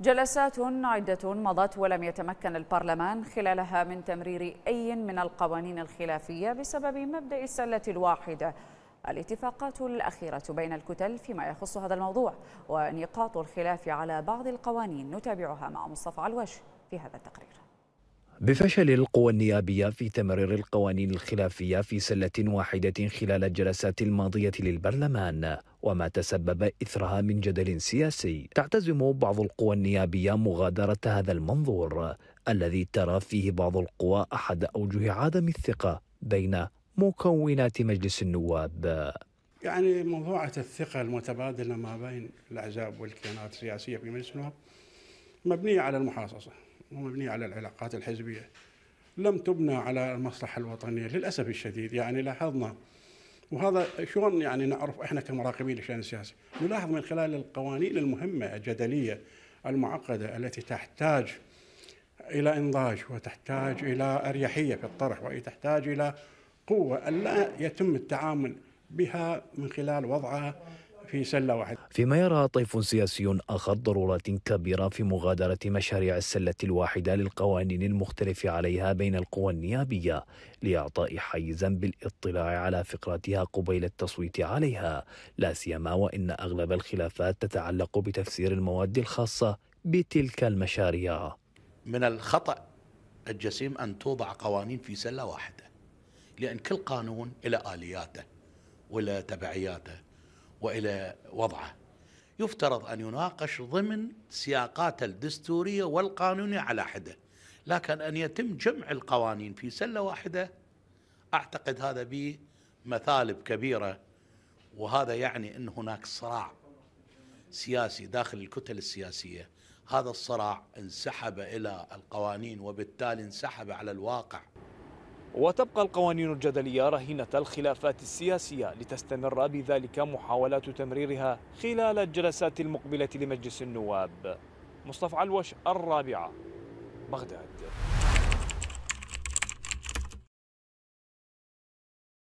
جلسات عدة مضت ولم يتمكن البرلمان خلالها من تمرير أي من القوانين الخلافية بسبب مبدأ السلة الواحدة. الاتفاقات الأخيرة بين الكتل فيما يخص هذا الموضوع ونقاط الخلاف على بعض القوانين نتابعها مع مصطفى علوش في هذا التقرير. بفشل القوى النيابية في تمرير القوانين الخلافية في سلة واحدة خلال الجلسات الماضية للبرلمان وما تسبب إثرها من جدل سياسي. تعتزم بعض القوى النيابية مغادرة هذا المنظور الذي ترى فيه بعض القوى أحد أوجه عدم الثقة بين مكونات مجلس النواب. يعني موضوعة الثقة المتبادلة ما بين الأحزاب والكيانات السياسية في مجلس النواب مبنية على المحاصصة. ومبنية على العلاقات الحزبية. لم تبنى على المصلحة الوطنية للأسف الشديد. يعني لاحظنا وهذا شلون يعني نعرف إحنا كمراقبين للشان السياسي؟ نلاحظ من خلال القوانين المهمة الجدلية المعقدة التي تحتاج إلى إنضاج وتحتاج إلى أريحية في الطرح وتحتاج إلى قوة ألا يتم التعامل بها من خلال وضعها في سلة واحدة. فيما يرى طيف سياسي آخر ضرورة كبيرة في مغادرة مشاريع السلة الواحدة للقوانين المختلف عليها بين القوى النيابية لإعطاء حيزا بالاطلاع على فقراتها قبيل التصويت عليها. لا سيما وإن أغلب الخلافات تتعلق بتفسير المواد الخاصة بتلك المشاريع. من الخطأ الجسيم أن توضع قوانين في سلة واحدة لأن كل قانون إلى آلياته وإلى تبعياته وإلى وضعه. يفترض أن يناقش ضمن سياقات الدستورية والقانونيه على حدة لكن أن يتم جمع القوانين في سلة واحدة أعتقد هذا به مثالب كبيرة وهذا يعني أن هناك صراع سياسي داخل الكتل السياسية. هذا الصراع انسحب إلى القوانين وبالتالي انسحب على الواقع. وتبقى القوانين الجدلية رهينة الخلافات السياسية لتستمر بذلك محاولات تمريرها خلال الجلسات المقبلة لمجلس النواب. مصطفى علوش الرابعة بغداد.